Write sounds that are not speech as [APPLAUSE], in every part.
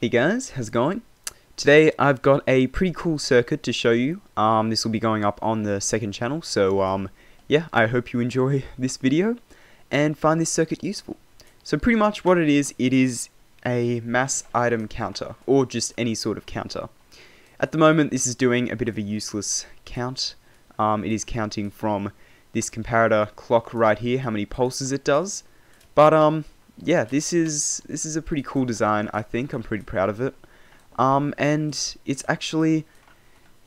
Hey guys, how's it going? Today I've got a pretty cool circuit to show you. Um, this will be going up on the second channel, so um, yeah, I hope you enjoy [LAUGHS] this video and find this circuit useful. So pretty much what it is, it is a mass item counter, or just any sort of counter. At the moment this is doing a bit of a useless count. Um, it is counting from this comparator clock right here, how many pulses it does. But um, yeah, this is this is a pretty cool design. I think I'm pretty proud of it. Um, and it's actually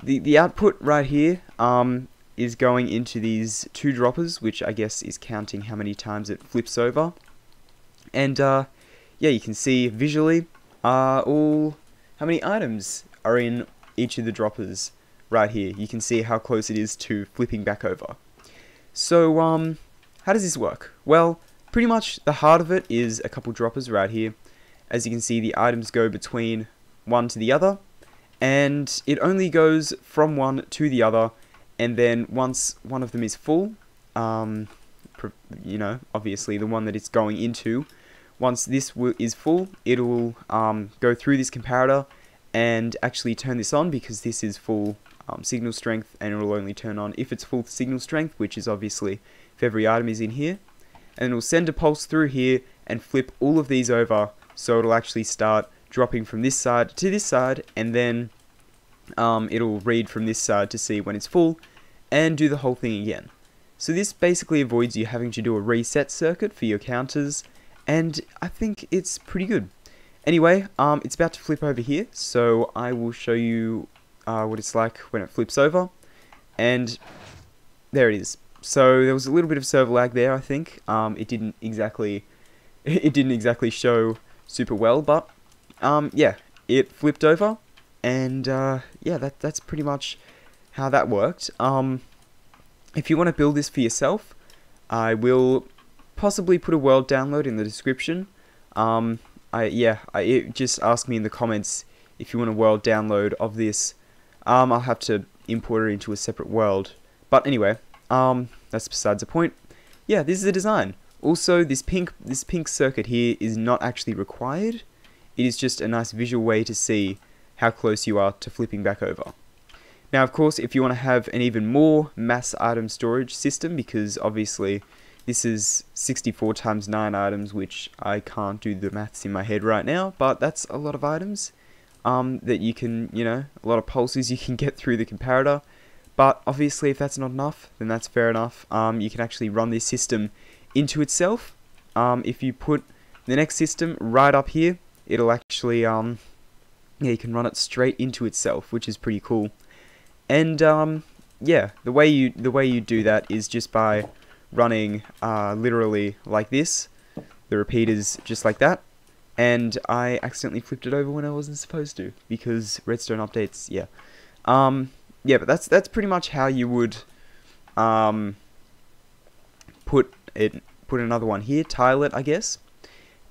the the output right here um, is going into these two droppers, which I guess is counting how many times it flips over. And uh, yeah, you can see visually uh, all how many items are in each of the droppers right here. You can see how close it is to flipping back over. So um, how does this work? Well, pretty much the heart of it is a couple droppers right here. As you can see, the items go between one to the other, and it only goes from one to the other, and then once one of them is full, um, you know, obviously the one that it's going into, once this is full, it will um, go through this comparator and actually turn this on because this is full um, signal strength and it will only turn on if it's full signal strength, which is obviously if every item is in here. And it will send a pulse through here and flip all of these over so it'll actually start dropping from this side to this side and then um, it'll read from this side to see when it's full and do the whole thing again. So this basically avoids you having to do a reset circuit for your counters and I think it's pretty good. Anyway, um, it's about to flip over here so I will show you uh, what it's like when it flips over. And there it is. So there was a little bit of server lag there, I think. Um, it didn't exactly, [LAUGHS] it didn't exactly show super well, but um, yeah, it flipped over, and uh, yeah, that that's pretty much how that worked. Um, if you want to build this for yourself, I will possibly put a world download in the description. Um, I yeah, I just ask me in the comments if you want a world download of this um, I'll have to import it into a separate world. But anyway, um, that's besides the point. Yeah, this is the design. Also, this pink this pink circuit here is not actually required. It is just a nice visual way to see how close you are to flipping back over. Now, of course, if you want to have an even more mass item storage system, because obviously this is 64 times 9 items, which I can't do the maths in my head right now, but that's a lot of items um, that you can, you know, a lot of pulses you can [LAUGHS] get through the comparator. But obviously, if that's not enough, then that's fair enough. Um, you can actually run this system into itself. Um, if you put the next system right up here, it'll actually, um, yeah, you can run it straight into itself, which is pretty cool. And um, yeah, the way you the way you do that is just by running uh, literally like this. The repeaters just like that and I accidentally flipped it over when I wasn't supposed to because Redstone updates. Yeah, um, yeah, but that's that's pretty much how you would um, put it put another one here, tile it, I guess.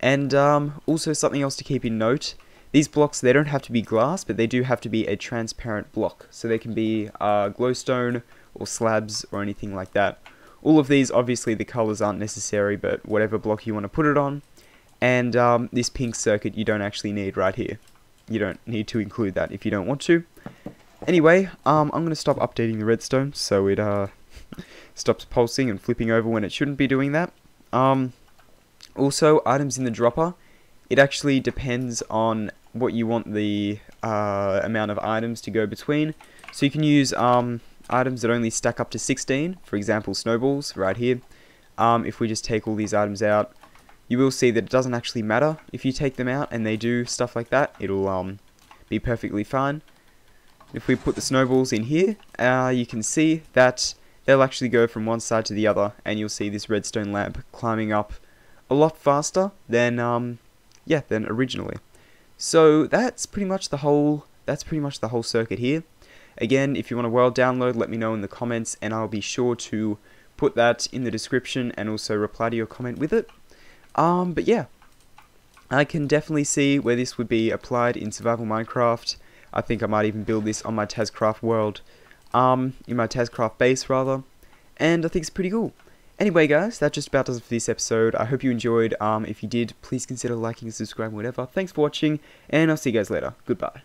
And um, also something else to keep in note. These blocks, they don't have to be glass, but they do have to be a transparent block. So they can be uh, glowstone or slabs or anything like that. All of these, obviously the colors aren't necessary, but whatever block you want to put it on, and um, this pink circuit you don't actually need right here. You don't need to include that if you don't want to. Anyway, um, I'm going to stop updating the redstone so it uh, stops pulsing and flipping over when it shouldn't be doing that. Um, also, items in the dropper, it actually depends on what you want the uh, amount of items to go between. So you can use um, items that only stack up to 16, for example snowballs right here. Um, if we just take all these items out, you will see that it doesn't actually matter if you take them out and they do stuff like that. It'll um, be perfectly fine. If we put the snowballs in here, uh, you can see that they'll actually go from one side to the other and you'll see this redstone lamp climbing up a lot faster than um, yeah than originally. So that's pretty much the whole that's pretty much the whole circuit here. Again, if you want a world download, let me know in the comments and I'll be sure to put that in the description and also reply to your comment with it. Um, but yeah, I can definitely see where this would be applied in survival Minecraft. I think I might even build this on my Tazcraft world, um, in my Tazcraft base rather, and I think it's pretty cool. Anyway, guys, that just about does it for this episode. I hope you enjoyed. Um, if you did, please consider liking subscribing, whatever. Thanks for watching, and I'll see you guys later. Goodbye.